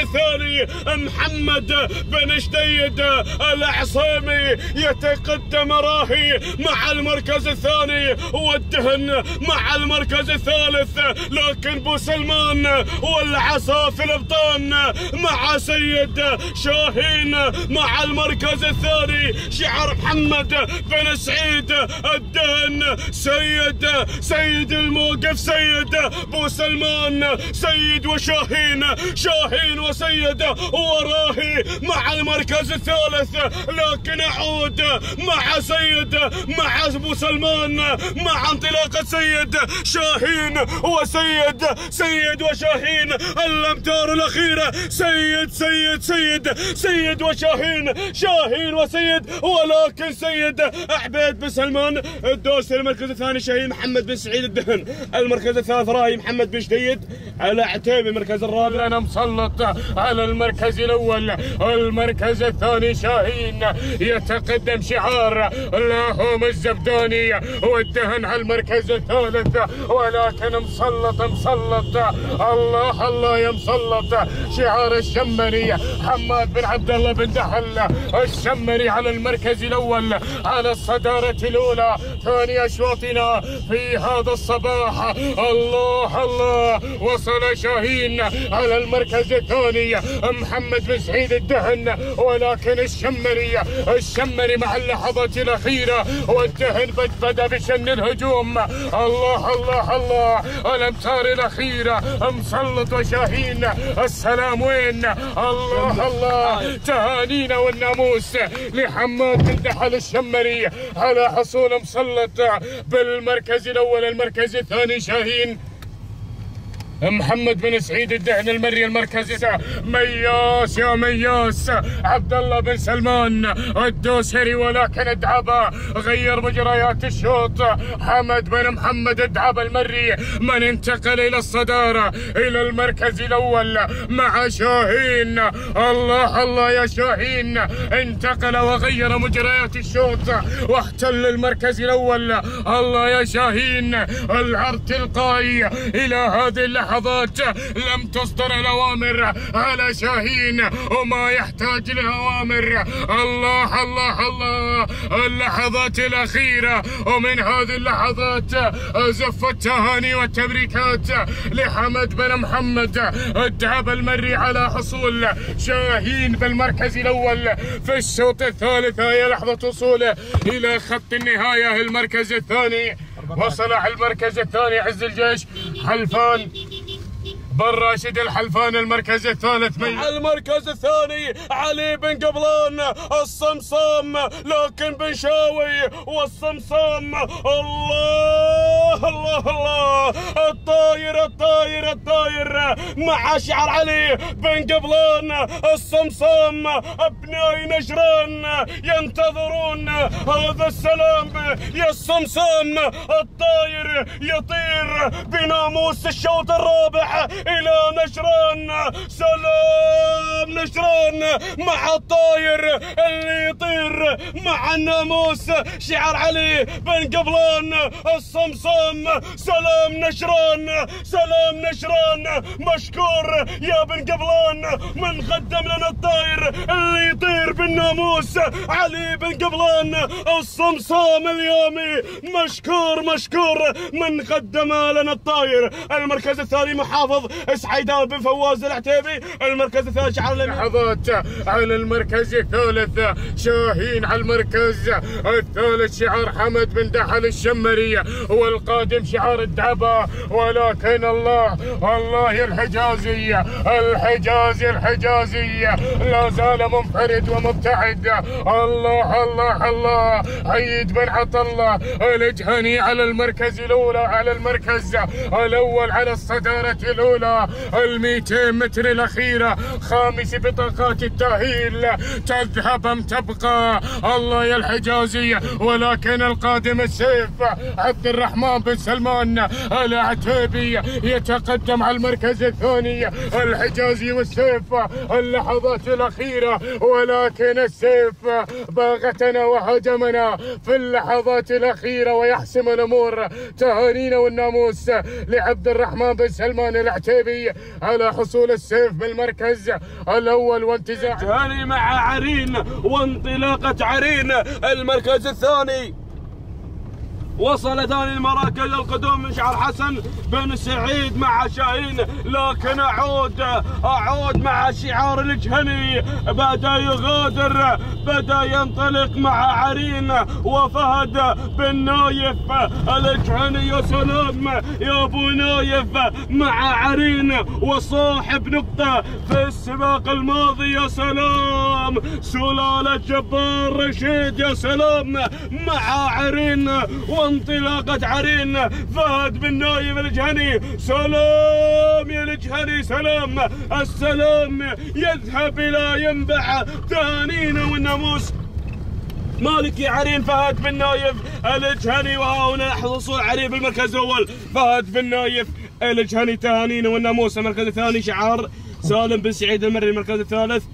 الثاني محمد بن شديد العصيمي يتقدم راهي مع المركز الثاني والدهن مع المركز الثالث. لكن بو سلمان والعصا الأبطان مع سيد شاهين مع المركز الثاني شعر محمد بن سعيد الدهن سيد سيد الموقف سيد بو سلمان سيد وشاهين شاهين وسيد وراهي مع المركز الثالث. لكن أعود مع سيد مع أبو سلمان مع انطلاقه سيد شاهين وسيد سيد وشاهين. الأمتار الاخيره سيد سيد سيد سيد وشاهين شاهين وسيد. ولكن سيد عبيد بن سلمان الدوسري. المركز الثاني شاهين محمد بن سعيد الدهن. المركز الثالث راهي محمد بن شديد. على عتيبي المركز الرابع. أنا مسلط على المركز الأول. المركز الثاني شاهين. يتقدم شعار اللهم الزبداني. والدهن على المركز الثالث. ولكن مسلط مسلط. الله الله يا مسلط. شعار الشمري. حماد بن عبد الله بن دحل. الشمري على المركز الأول. على الصدارة الأولى. ثاني أشواطنا في هذا الصباح. الله الله. وصل شاهين على المركز الثاني. محمد بن سعيد الدهن ولكن الشمري الشمري مع اللحظات الأخيرة والدهن بدا بشن الهجوم. الله الله الله. الأمتار الأخيرة مسلط وشاهين السلام وين؟ الله الله. تهانينا والناموس لحماد بن دحل الشمري على حصول مسلط بالمركز الأول المركز الثاني شاهين. محمد بن سعيد الدهن المري المركزي. مياس يا مياس. عبد الله بن سلمان. الدوسري ولكن ادعبه غير مجريات الشوط. حمد بن محمد ادعب المري. من انتقل إلى الصدارة. إلى المركز الأول. مع شاهين. الله الله يا شاهين. انتقل وغير مجريات الشوط. واحتل المركز الأول. الله يا شاهين. العرض تلقائي. إلى هذه اللحظة. لحظات لم تصدر الأوامر على شاهين وما يحتاج لأوامر الله الله الله اللحظات الأخيرة. ومن هذه اللحظات زف التهاني والتبريكات لحمد بن محمد. الدعب المري على حصول شاهين بالمركز الأول في الشوط الثالث. هي لحظة وصوله إلى خط النهاية المركز الثاني. وصل على المركز الثاني عز الجيش حلفان. بن راشد الحلفان المركز الثالث من المركز الثاني علي بن قبلان الصمصام لكن بن شاوي والصمصام الله! الله الله الطاير الطاير الطاير. مع شعر علي بن قبلان الصمصام أبناء نجران. ينتظرون هذا السلام. يا الصمصام الطاير يطير بناموس الشوط الرابع إلى نشران سلام نشران مع الطاير اللي يطير مع الناموس. شعر علي بن قبلان الصمصام سلام نشران سلام نشران. مشكور يا بن قبلان من قدم لنا الطاير اللي يطير بالناموس. علي بن قبلان الصمصام اليومي. مشكور مشكور من قدم لنا الطاير. المركز الثاني محافظ سعيدان بن فواز العتيبي. المركز الثالث شعر لحظات على المركز الثالث شاهين على المركز الثالث شعار حمد بن دحل الشمري. والقادم شعار الدعبة ولكن الله الله الحجازي الحجازي الحجازي لا زال منفرد ومبتعد. الله الله الله. عيد بن عطله ألجهني على المركز الأولى على المركز الأول على الصدارة الأولى. ال 200 متر الأخيرة خامس بطاقات التأهيل. تذهب أم تبقى؟ الله يا الحجازي ولكن القادم السيف عبد الرحمن بن سلمان العتيبي يتقدم على المركز الثاني الحجازي والسيف اللحظات الأخيرة ولكن السيف باغتنا وهجمنا في اللحظات الأخيرة ويحسم الأمور. تهانينا والناموس لعبد الرحمن بن سلمان العتيبي على حصول السيف بالمركز الأول وانتزاع. تهاني مع عرين وانطلاقة عرين المركز الثاني. وصل ثاني المراكز القدوم من شعر حسن بن سعيد مع شاهين لكن أعود أعود مع شعار الجهني. بدأ يغادر بدأ ينطلق مع عرين وفهد بن نايف. الجهني يا سلام يا أبو نايف مع عرين وصاحب نقطة في السباق الماضي. يا سلام سلالة جبار رشيد يا سلام مع عرين وانطلاقة عرين فهد بن نايف الجهني. سلام يا الجهني سلام. السلام يذهب إلى ينبع. تهانينا والناموس. مالك يا عرين فهد بن نايف الجهني. وها هنا حصول عرين بالمركز الأول. فهد بن نايف الجهني تهانينا والناموس. المركز الثاني شعار. سالم بن سعيد المري المركز الثالث.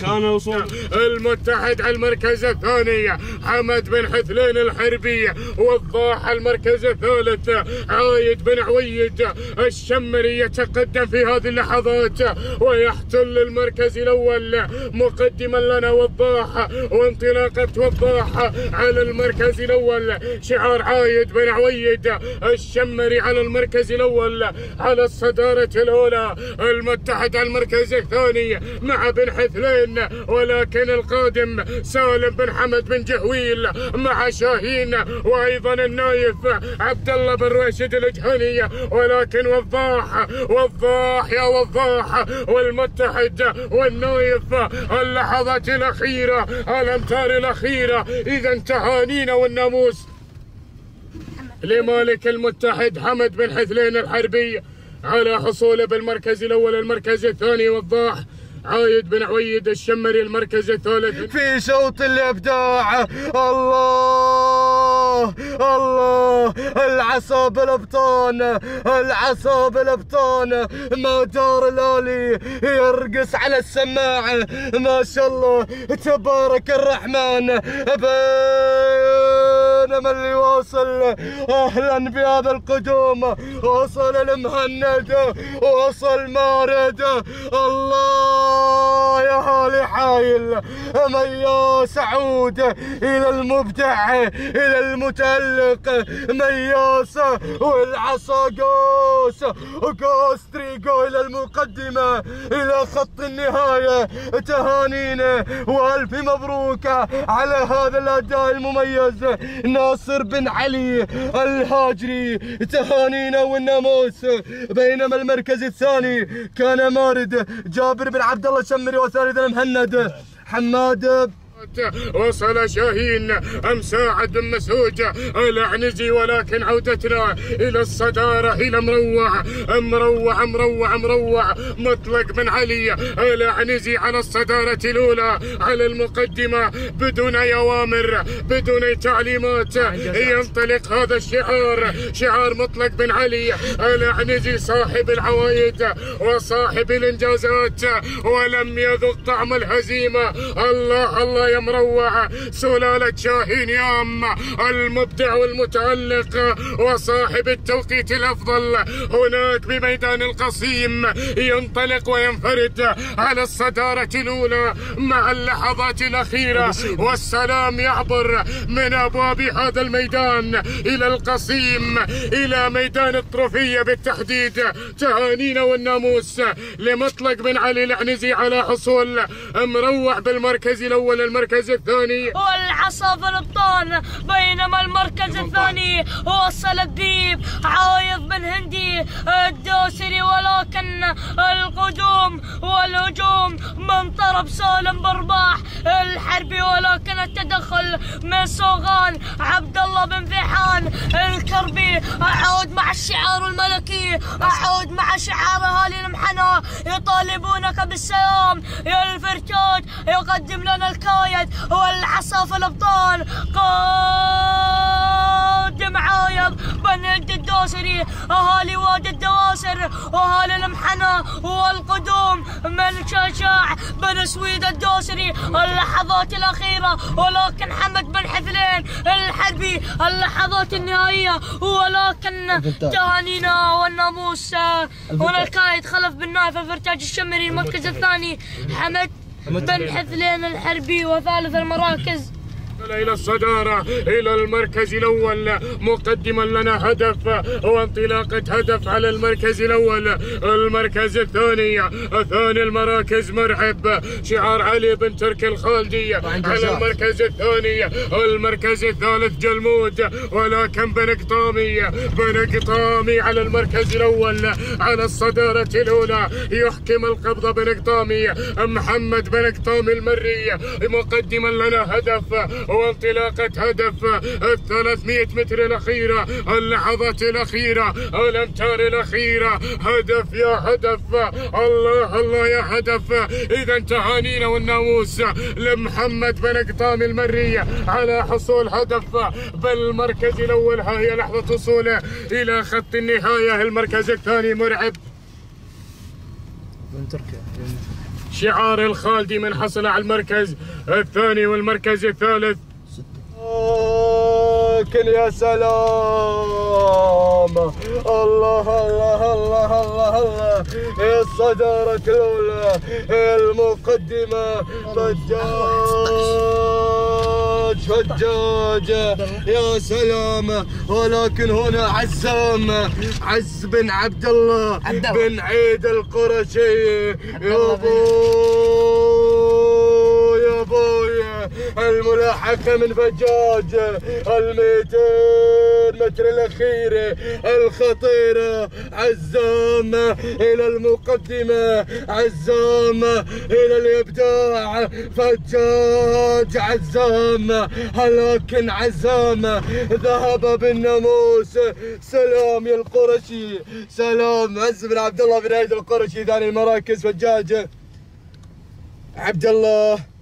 كان وصول المتحد على المركز الثاني حمد بن حثلين الحربي وضاح المركز الثالث عايد بن عويد الشمري يتقدم في هذه اللحظات ويحتل المركز الأول مقدما لنا وضاح وانطلاقة وضاح على المركز الأول. شعار عايد بن عويد الشمري على المركز الأول على الصدارة الأولى. المتحد على المركز الثاني مع بن حثلين ولكن القادم سالم بن حمد بن جهويل مع شاهين وأيضا النايف عبد الله بن راشد الجهني ولكن وضاح وضاح يا وضاح والمتحد والنايف اللحظات الأخيرة الأمتار الأخيرة. إذا تهانينا والناموس لمالك المتحد حمد بن حثلين الحربي. على حصوله بالمركز الأول المركز الثاني وضاح عايد بن عويد الشمري المركز الثالث. في شوط الإبداع الله الله العصا بالابطان العصا بالابطان ما دار الآلي يرقص على السماعه ما شاء الله تبارك الرحمن. بينما اللي واصل أهلا بهذا القدوم. وصل المهند وصل مارد. الله. هالي حايل ميا سعود إلى المبدع إلى المتألق. مياس والعصا قوس وقوس تريقو إلى المقدمة إلى خط النهاية. تهانينا وألف مبروك على هذا الأداء المميز. ناصر بن علي الهاجري. تهانينا والناموس. بينما المركز الثاني كان مارد. جابر بن عبد الله الشمري وثالثا المهند. حماد وصل شاهين أم ساعد بن مسعود الاعنزي ولكن عودتنا إلى الصدارة إلى مروع مروع مروع مروع مطلق بن علي الاعنزي على الصدارة الأولى على المقدمة بدون أي أوامر بدون تعليمات. ينطلق هذا الشعار شعار مطلق بن علي. الاعنزي صاحب العوايد وصاحب الإنجازات ولم يذق طعم الهزيمة. الله الله يا مروع سلالة شاهين يام المبدع والمتألق وصاحب التوقيت الأفضل. هناك بميدان القصيم ينطلق وينفرد على الصدارة الأولى مع اللحظات الأخيرة. والسلام يعبر من أبواب هذا الميدان إلى القصيم إلى ميدان الطرفية بالتحديد. تهانينا والناموس لمطلق بن علي العنزي على حصول مروع بالمركز الأول المركز الثاني. والعصا في الابطال بينما المركز الثاني وصل الديب عايض بن هندي الدوسري ولكن القدوم والهجوم من طرف سالم برباح الحربي ولكن التدخل من صوغان عبد الله بن فيحان الكربي. أعود مع الشعار الملكي أعود مع شعار أهالي المحنى يطالبونك بالسلام يا الفرتوت يقدم لنا الكايد والعصا في الأبطال. قادم القدم عايض بن هند الدوسري أهالي وادي الدواسر واهالي المحنى والقدوم. من شاشاع بن سويد الدوسري اللحظات الأخيرة. ولكن حمد بن حفلين الحربي اللحظات النهائية. ولكن تهانينا والناموس. هنا الكايد خلف بن نايف الفرتاج الشمري المركز الثاني. حمد بن حفلين الحربي وثالث المراكز. إلى الصدارة إلى المركز الأول. مقدما لنا هدف وانطلاقة هدف على المركز الأول. المركز الثاني ثاني المراكز مرحب شعار علي بن تركي الخالدي على المركز الثاني. المركز الثالث جلمود. ولكن بنقطامي بنقطامي على المركز الأول. على الصدارة الأولى يحكم القبضة بنقطامي محمد بنقطامي المري. مقدما لنا هدف. وانطلاقة هدف ال 300 متر الأخيرة اللحظات الأخيرة الأمتار الأخيرة. هدف يا هدف الله الله يا هدف. إذا تهانينا والناموس لمحمد بن قطام المري على حصول هدف. بالمركز الأول ها هي لحظة وصوله إلى خط النهاية المركز الثاني مرعب. شعار الخالدي من حصل على المركز الثاني والمركز الثالث. لكن يا سلام الله الله الله الله الله. الصدارة الأولى المقدمة فجاج فجاج يا سلام. ولكن هنا عزام عز بن عبد الله بن عيد القرشي. يا ابو يا أبوي الملاحقة من فجاج الميتين متر الأخيرة الخطيرة عزام إلى المقدمة عزام إلى الإبداع فجاج عزام لكن عزام ذهب بالناموس سلام يا القرشي سلام. عز بن عبد الله بن عيد القرشي ثاني المراكز فجاج. عبد الله.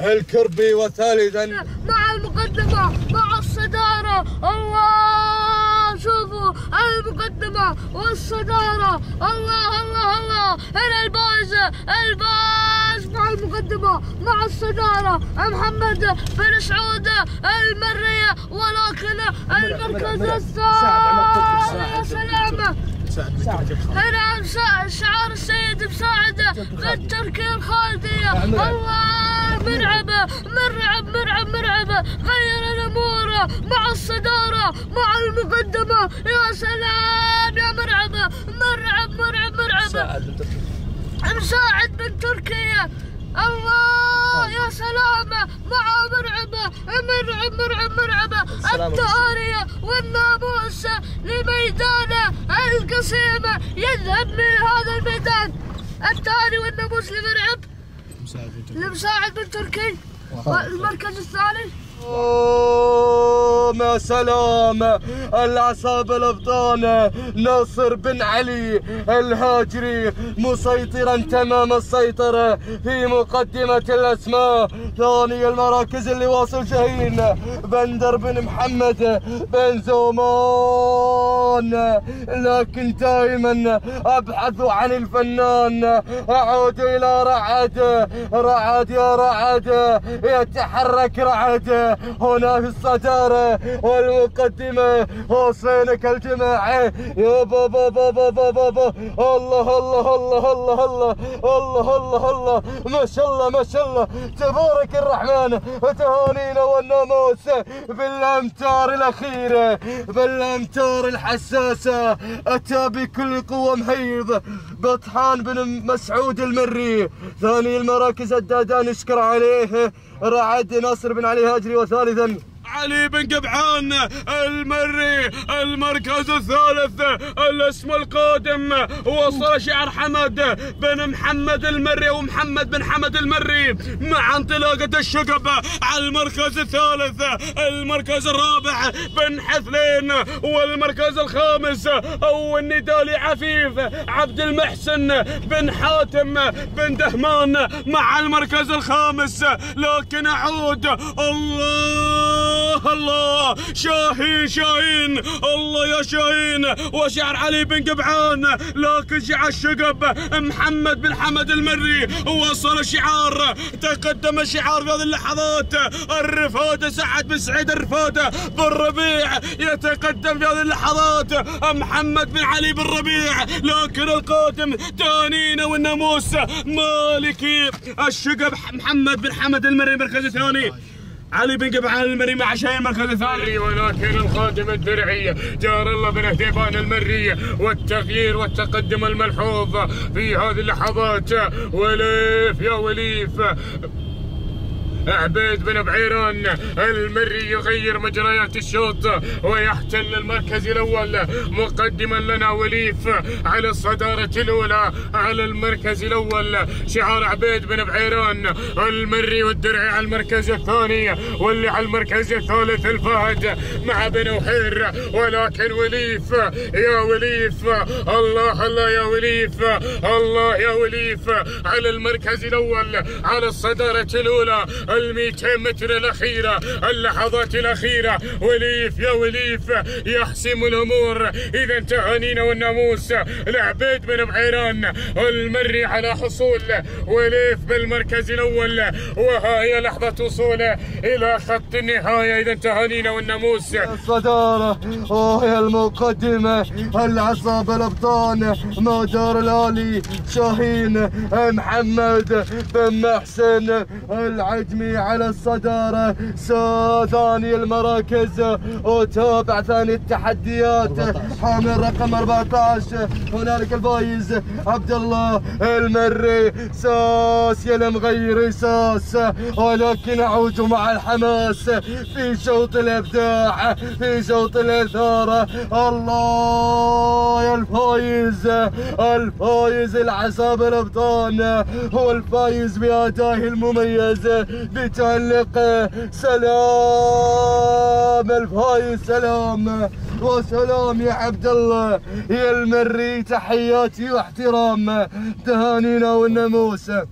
الكربي وثالثا. مع المقدمة مع الصدارة. الله شوفوا المقدمة والصدارة. الله الله الله. هنا الباز الباز مع المقدمة مع الصدارة. محمد بن سعود المرية ولكن المركز الثاني. يا سلام. هنا شعار السيد مساعد بن تركي الخالدية الله. مرعبة مرعب مرعب مرعب. غير الأمور مع الصدارة مع المقدمة. يا سلام يا مرعبة. مرعب مرعب مرعب. مساعد بن تركيا. الله يا سلام. مع مرعبة. مرعب مرعب مرعبة التهانية والناموس لميدان القصيم يذهب من هذا الميدان. التهاني والناموس لمرعب. لمساعد بن تركي والمركز الثاني يا سلام. العصابة الأبطال ناصر بن علي الهاجري مسيطرا تمام السيطرة في مقدمة الأسماء. ثاني المراكز اللي واصل شاهين بندر بن محمد بن زومان. لكن دائما أبحث عن الفنان. أعود إلى رعد. رعد يا رعد. يتحرك رعد. هنا في الصدارة والمقدمة حسينك الجماعة يا بابا بابا بابا بابا الله الله الله الله الله الله الله الله. ما شاء الله ما شاء الله. تبارك الرحمن. تهانينا والناموس بالأمتار الأخيرة بالأمتار الحساسة. أتى بكل قوة مهيض بطحان بن مسعود المري. ثاني المراكز الدادان نشكر عليه. رعد ناصر بن علي هاجري وثالثا علي بن قبعان المري المركز الثالث الاسم القادم وصل شعر حمد بن محمد المري ومحمد بن حمد المري مع انطلاقة الشقب على المركز الثالث المركز الرابع بن حفلين والمركز الخامس أو الندالي عفيف عبد المحسن بن حاتم بن دهمان مع المركز الخامس لكن أعود الله! الله الله. شاهين شاهين. الله يا شاهين. وشعر علي بن قبعان لكن شعر الشقب محمد بن حمد المري. وصل شعار. تقدم شعار في هذه اللحظات. الرفادة سعد بن سعيد الرفادة بن ربيع يتقدم في هذه اللحظات. محمد بن علي بن ربيع. لكن القادم تانينا والناموس مالكي. الشقب محمد بن حمد المري مركز ثاني. علي بن قبعان المري مع شاهين مركز ثاني ولكن الخادم الدرعي جار الله بن هديبان المري والتغيير والتقدم الملحوظ في هذه اللحظات. وليف يا وليف. عبيد بن بعيران المري يغير مجريات الشوط ويحتل المركز الأول. مقدما لنا وليف على الصدارة الأولى على المركز الأول. شعار عبيد بن بعيران المري والدرعي على المركز الثاني واللي على المركز الثالث الفهد. مع بن وحير ولكن وليف يا وليف الله الله يا وليف الله يا وليف. على المركز الأول على الصدارة الأولى ال 200 متر الأخيرة اللحظات الأخيرة. وليف يا وليف يحسم الأمور. إذا تهانينا والناموس. لعبيد بن بعيران. المري على حصول. وليف بالمركز الأول. وها هي لحظة وصوله إلى خط النهاية. إذا تهانينا والناموس. الصدارة وهي المقدمة. العصاب الأبطان. مدار الآلي شاهين. محمد بن محسن العجمي. على الصدارة. ثاني المراكز. وتابع ثاني التحديات. حامل رقم 14 هنالك الفايز عبد الله المري. ساس يا المغير ساس. ولكن أعود مع الحماس. في شوط الإبداع. في شوط الإثارة. الله يا الفايز. الفايز العصاب الأبطان. هو الفايز بأدائه المميز. بتعلق سلام الفايز سلام وسلام يا عبد الله. يا المري تحياتي واحترام. تهانينا والناموس. 13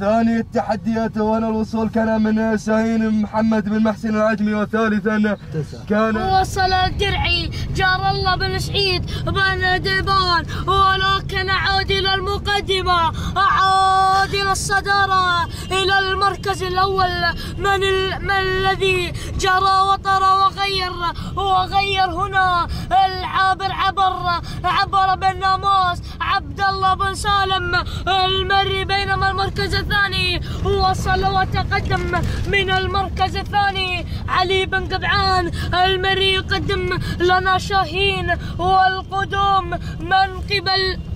ثاني التحديات وأنا الوصول كان من شاهين محمد بن محسن العجمي وثالثا كان وصل الدرعي جار الله بن سعيد بن ديبان ولكن اعود إلى المقدمة. أعود إلى الصدارة. إلى المركز الأول. من ال... من الذي جرى وطر وغير. وغير هنا العابر عبر. عبر بن ناموس. عبد الله بن سالم المري بينما المركز الثاني. وصل وتقدم من المركز الثاني. علي بن قبعان المري يقدم لنا شاهين والقدوم من قبل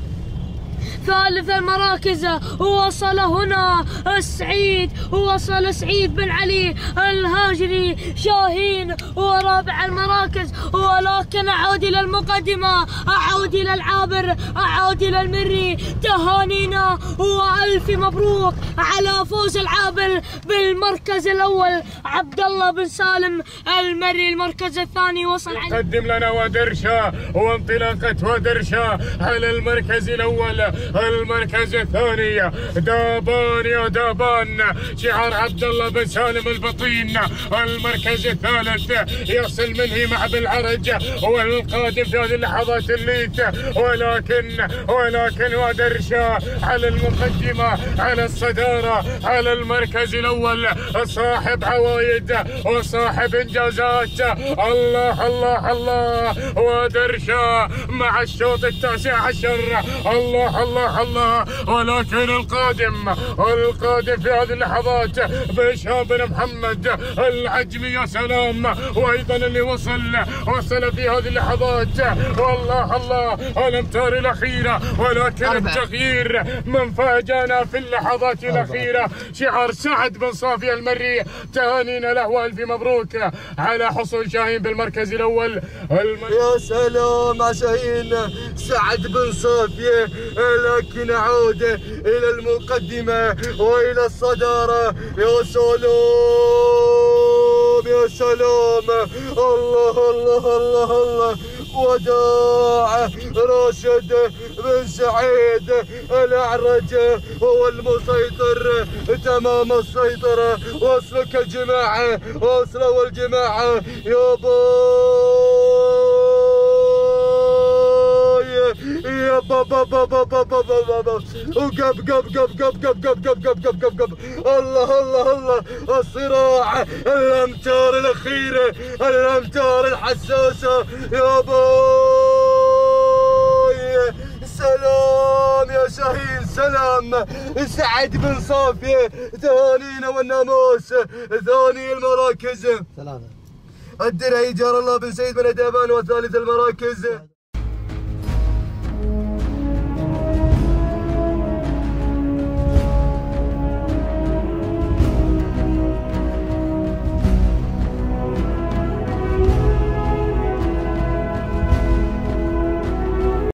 ثالث المراكز وصل هنا السعيد وصل سعيد بن علي الهاجري شاهين ورابع المراكز. ولكن أعود إلى المقدمة أعود إلى العابر أعود إلى المري. تهانينا وألف مبروك على فوز العابر بالمركز الأول. عبد الله بن سالم المري المركز الثاني وصل على قدم لنا ودرشا وانطلاقة ودرشا على المركز الأول. المركز الثاني دابان يا دابان. شعار عبد الله بن سالم البطين. المركز الثالث يصل منه مع بالعرج والقادم في هذه اللحظات الليث ولكن ولكن ودرشا على المقدمة على الصدارة على المركز الأول. صاحب عوايد وصاحب إنجازات. الله الله الله. ودرشا مع الشوط التاسع عشر. الله الله. الله ولكن القادم القادم في هذه اللحظات بشام بن محمد العجمي يا سلام. وأيضا اللي وصل وصل في هذه اللحظات. والله الله الأمتار الأخيرة. ولكن التغيير من فاجأنا في اللحظات الأخيرة. شعار سعد بن صافي المري. تهانينا له والف مبروك على حصول شاهين بالمركز الأول. الم... يا سلام على شاهين سعد بن صافية لكن أعود إلى المقدمة وإلى الصدارة. يا سلام يا سلام. الله الله الله الله. وداع راشد بن سعيد الأعرج هو المسيطر. تمام السيطرة. وصلك الجماعة وصلوا الجماعة. يا باي يا بابا بابا بابا بابا وقب قب قب قب قب قب قب قب قب قب قب الله الله الله. الصراع الأمتار الاخيره الأمتار الحساسة. يا باي سلام يا شاهين سلام. سعد بن صافي ثانينا والناموس ثاني المراكز. سلام الدرعي جار الله بن سيد بن دابان وثالث المراكز.